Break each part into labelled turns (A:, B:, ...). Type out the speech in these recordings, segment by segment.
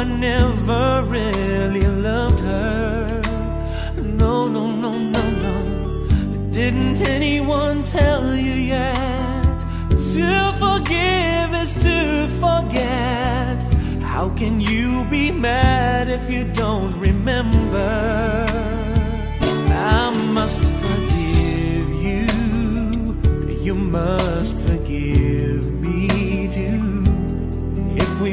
A: I never really loved her. No, no, no, no, no. Didn't anyone tell you yet? To forgive is to forget. How can you be mad if you don't remember? I must forgive you. You must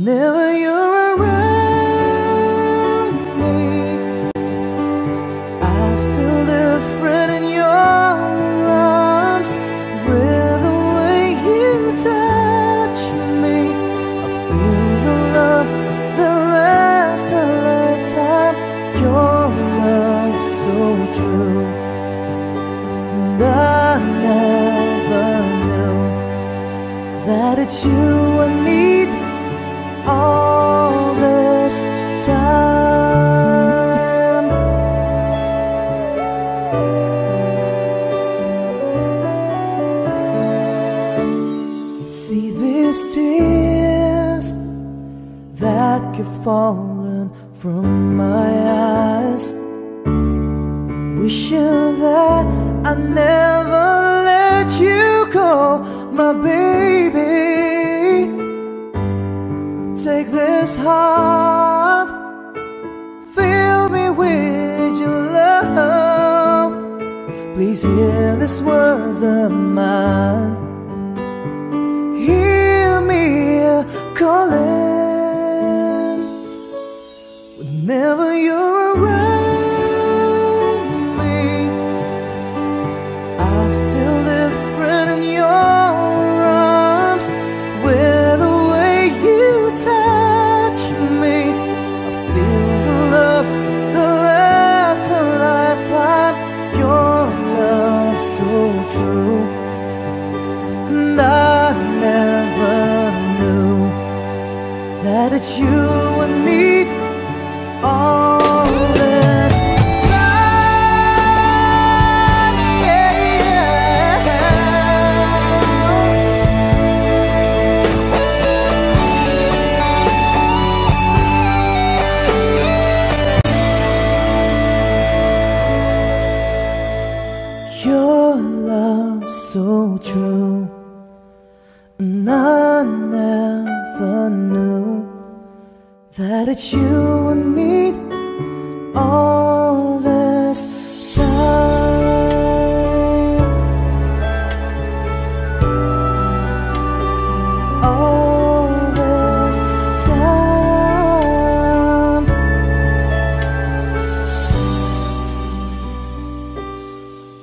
B: Whenever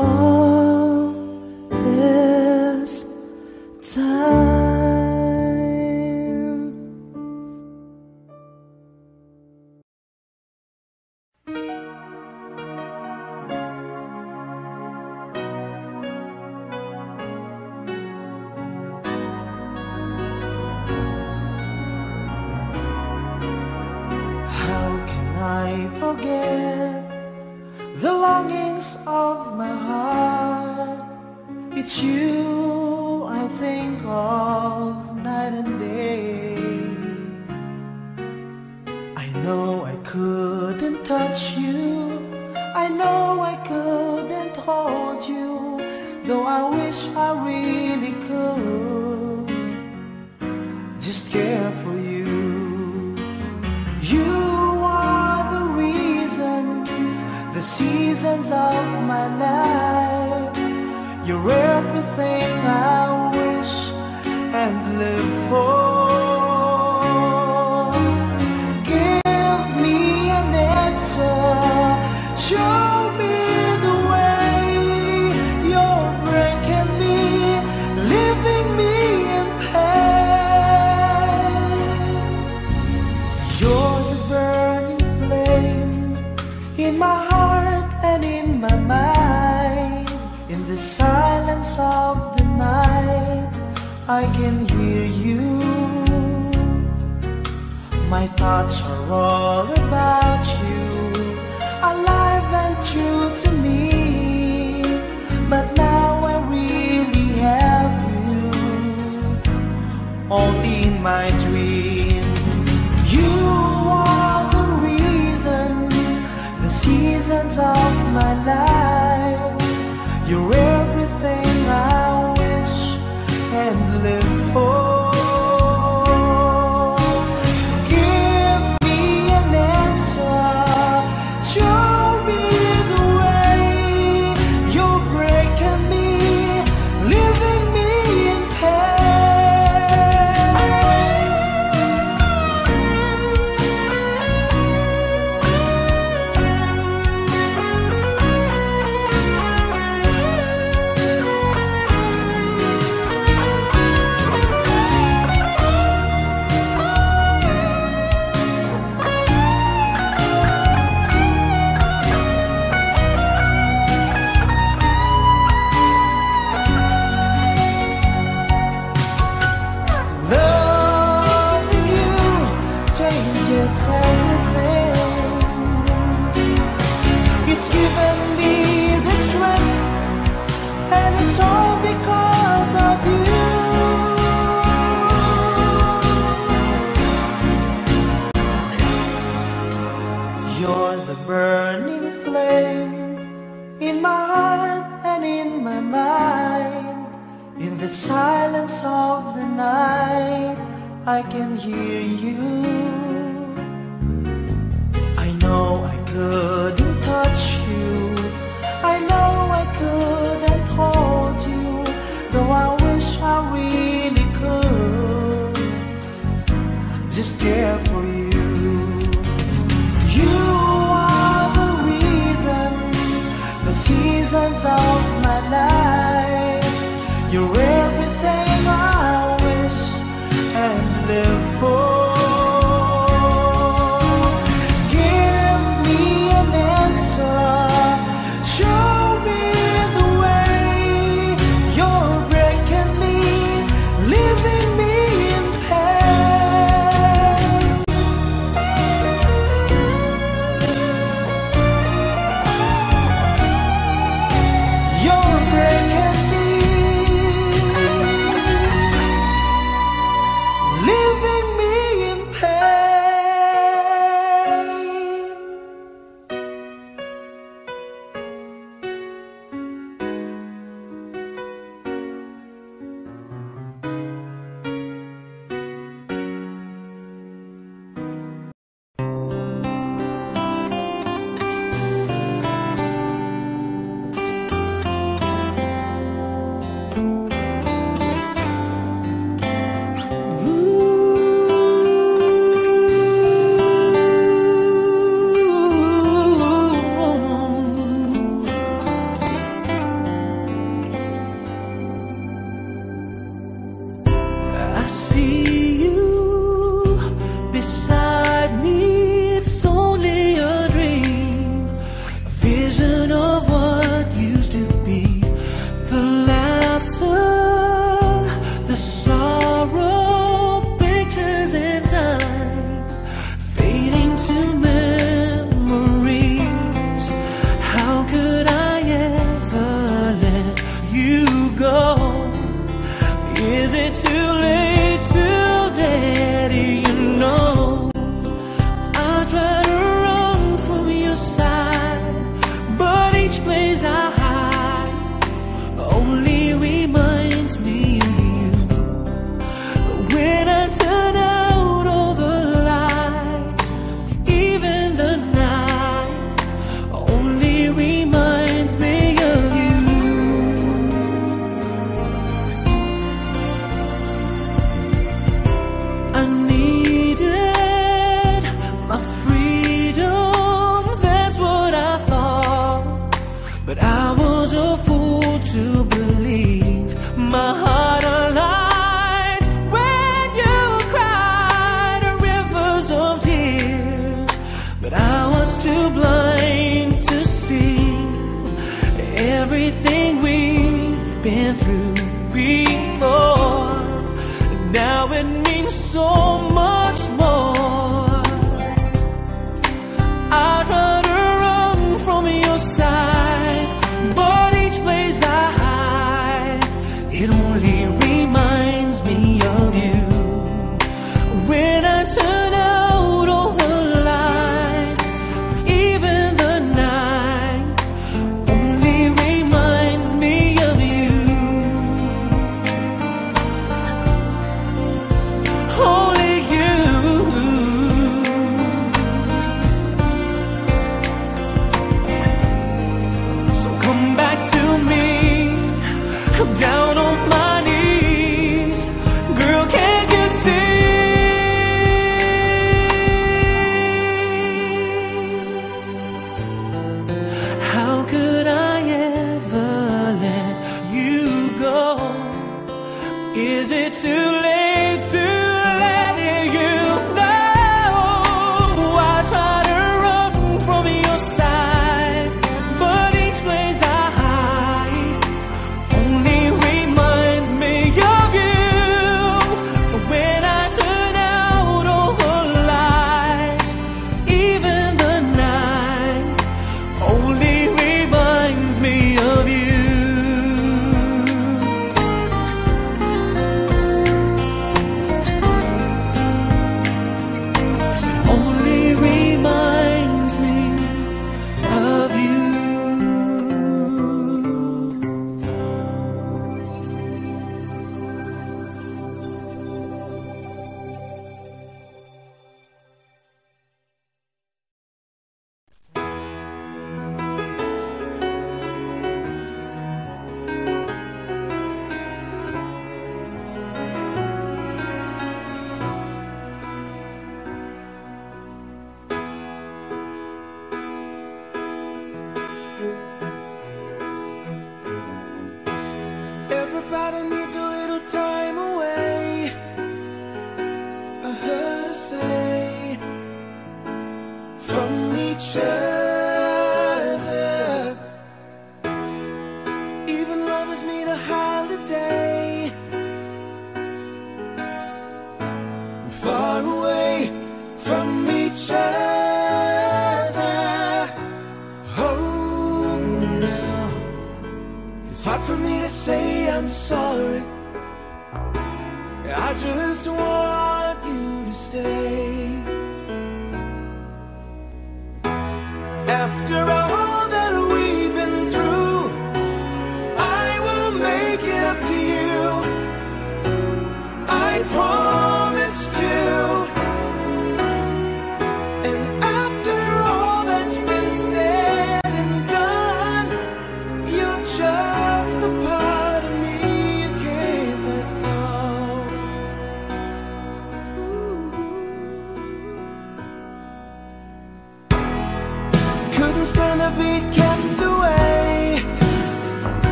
B: All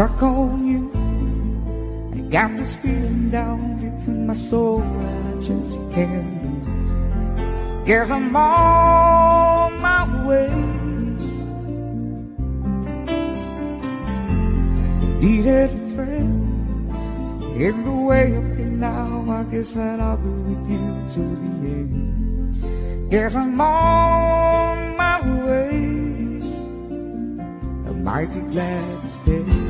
C: stuck on you. I got this feeling down deep in my soul that I just can't lose. Guess I'm on my way. Needed a friend in the way I feel now. I guess that I'll be with you to the end. Guess I'm on my way. I might be glad to stay.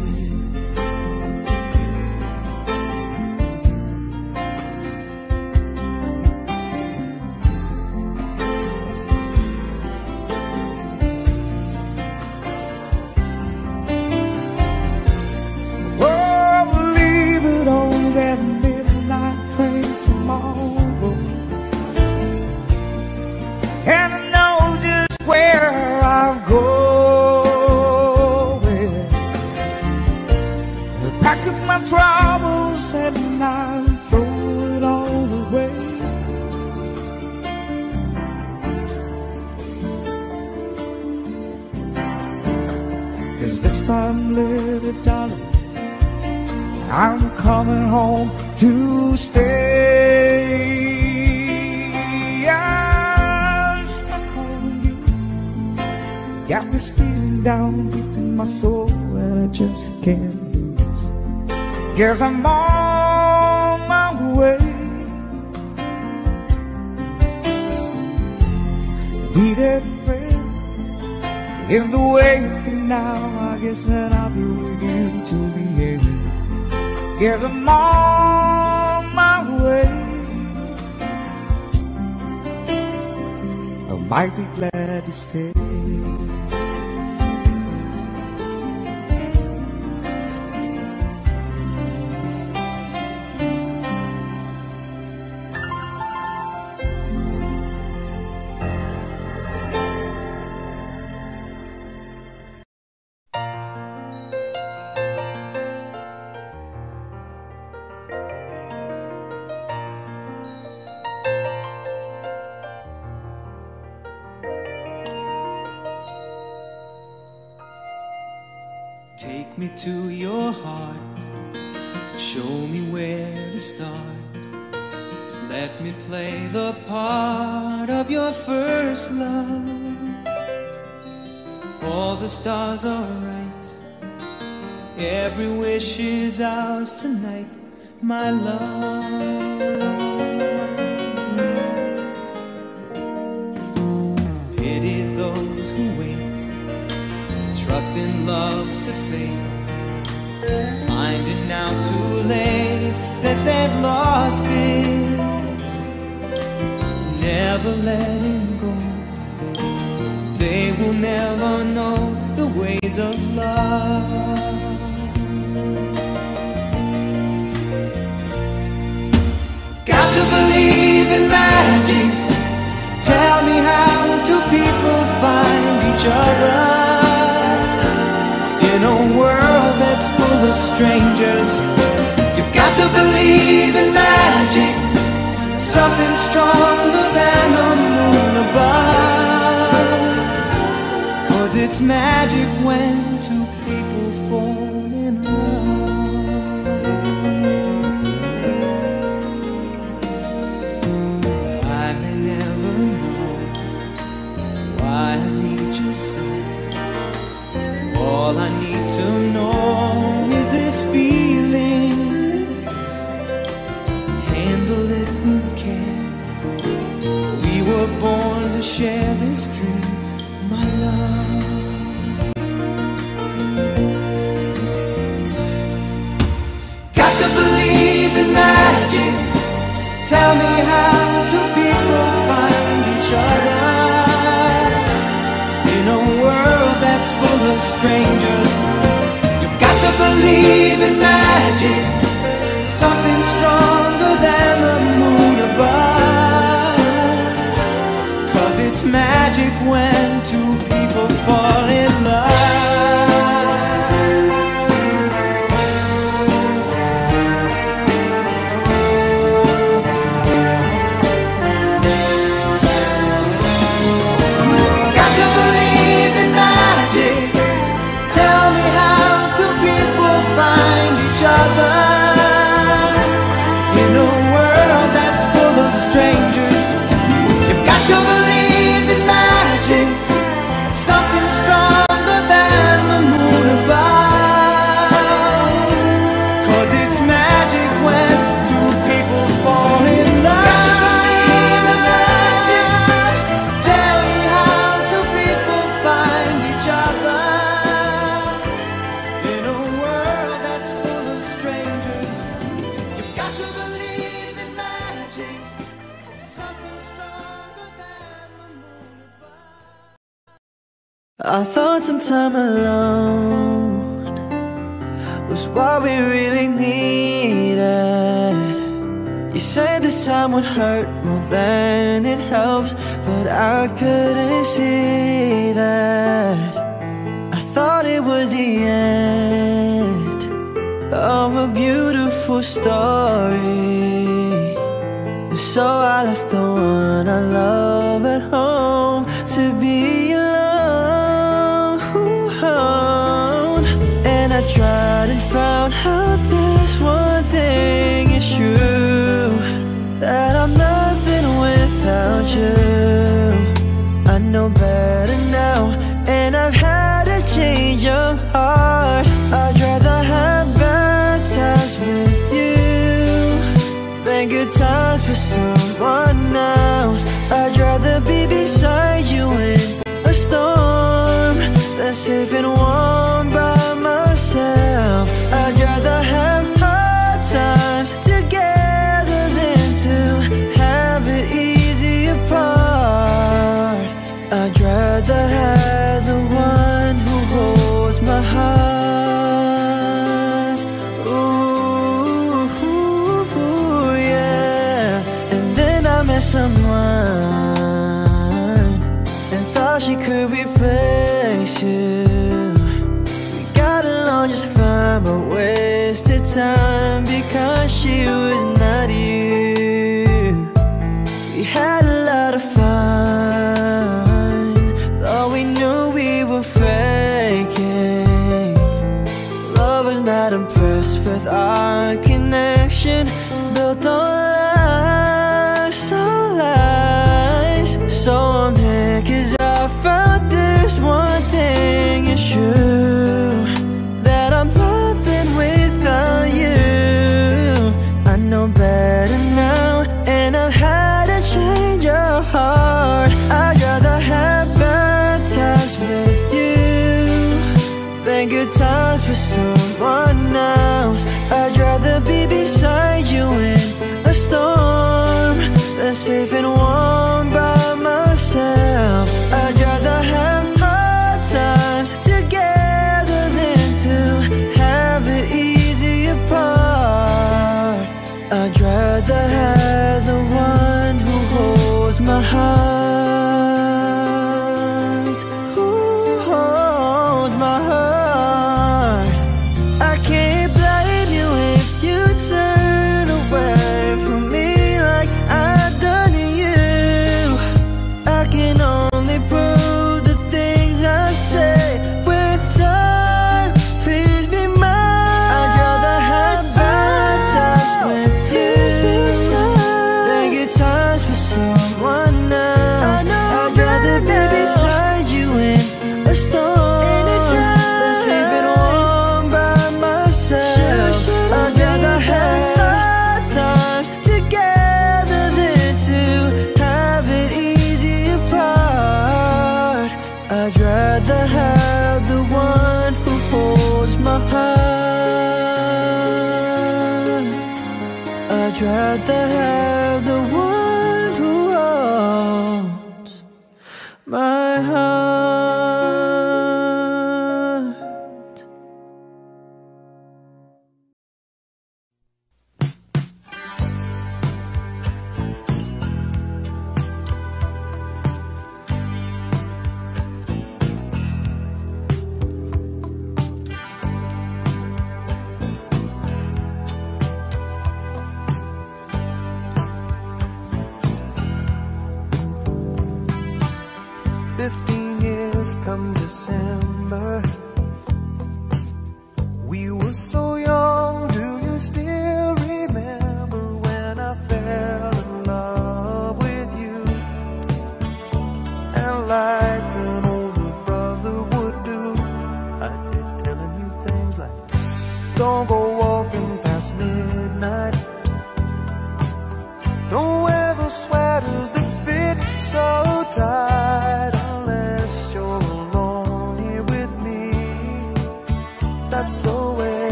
C: Needed a friend in the way now. I guess that I'll be with you till the end. Guess I'm on my way. I might be glad to stay.
D: Tell me how do people find each other in a world that's full of strangers? You've got to believe in magic.
B: some time alone was what we really needed. You said this time would hurt more than it helps, but I couldn't see that. I thought it was the end of a beautiful story, and so I left the one I loved. someone heart.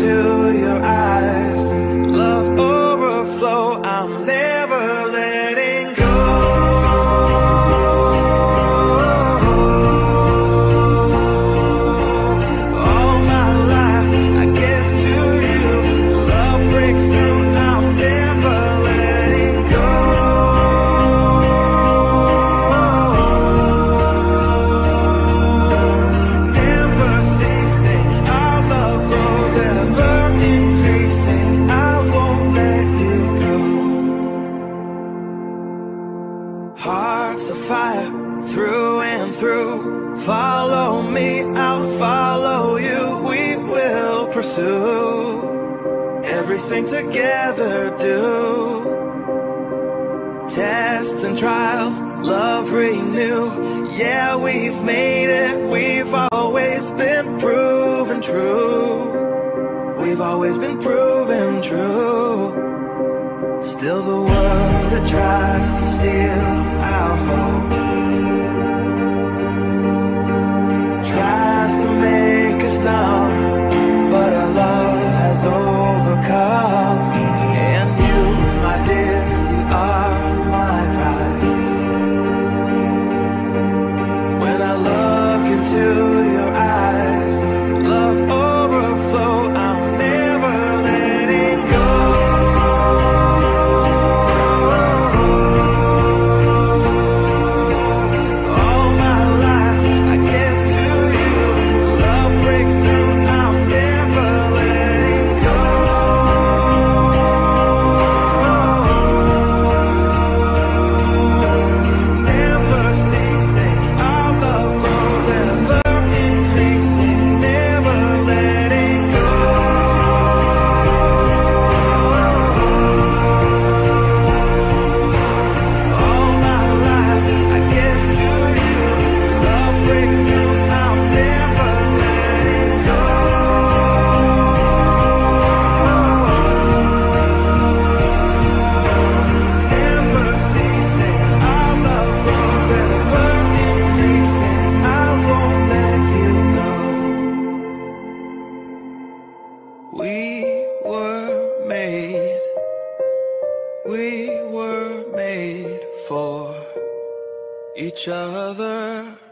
D: Into your eyes, world for each other.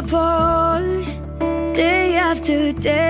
E: Apart, day after day,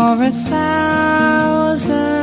E: for
F: a thousand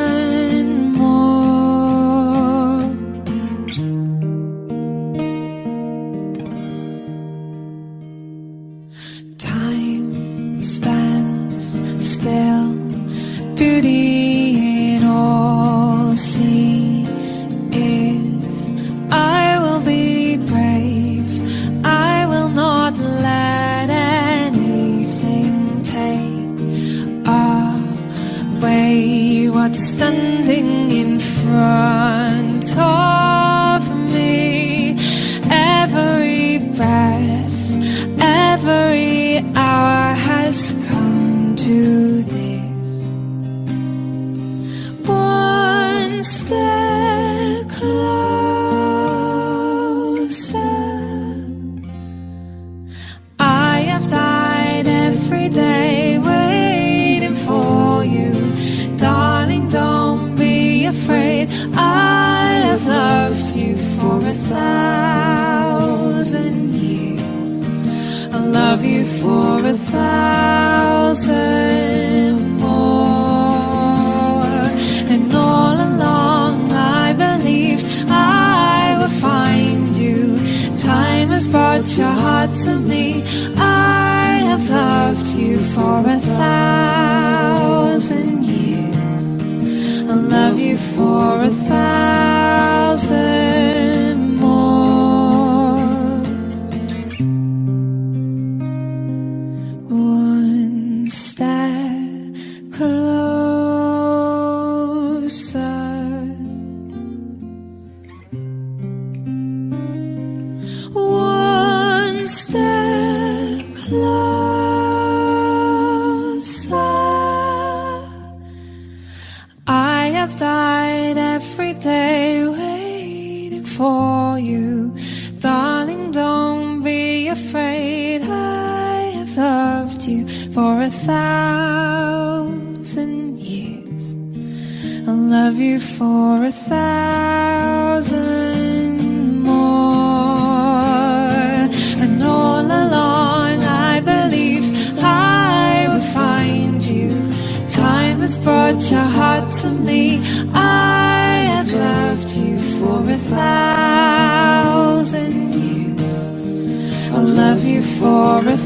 F: for a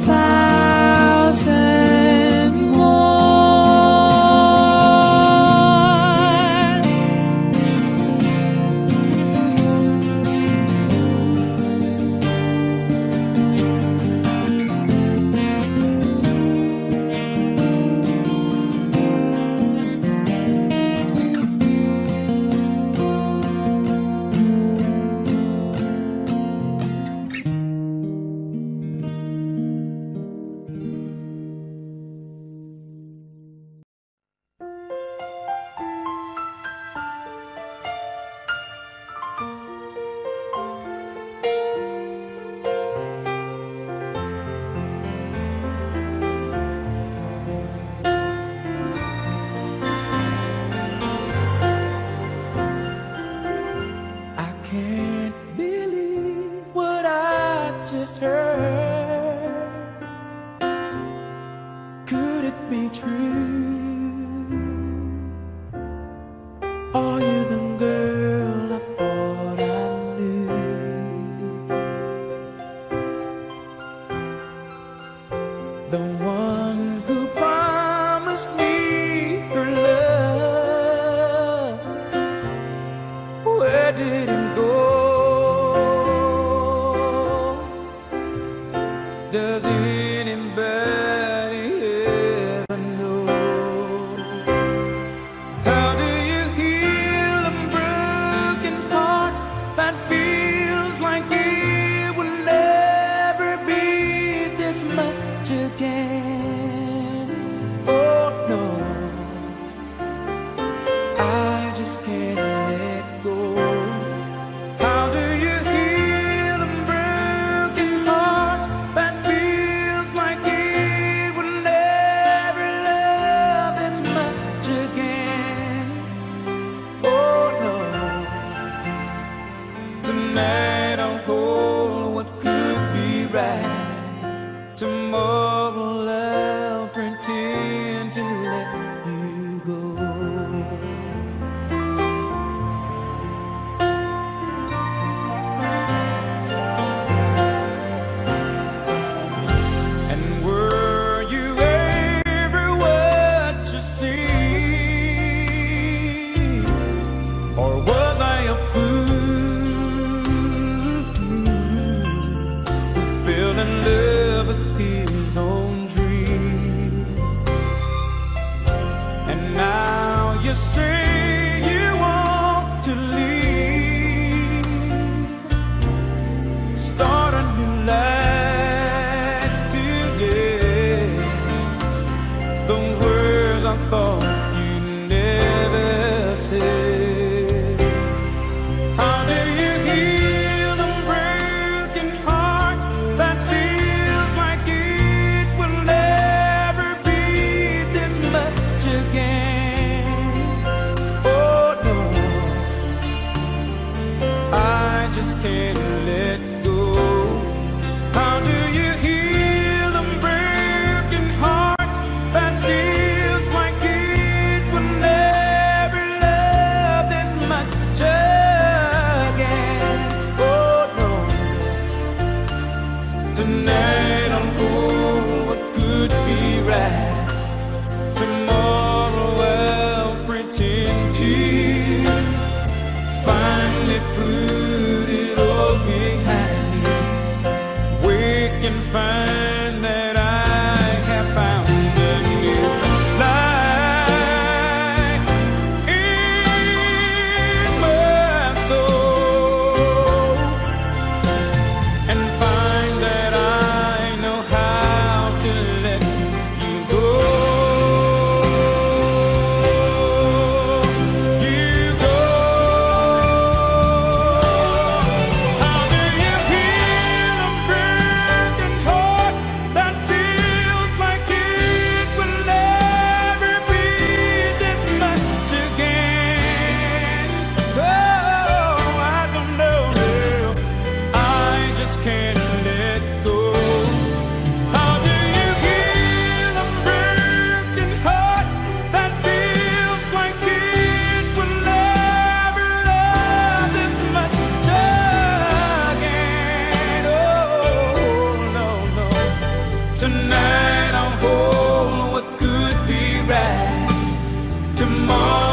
D: tomorrow.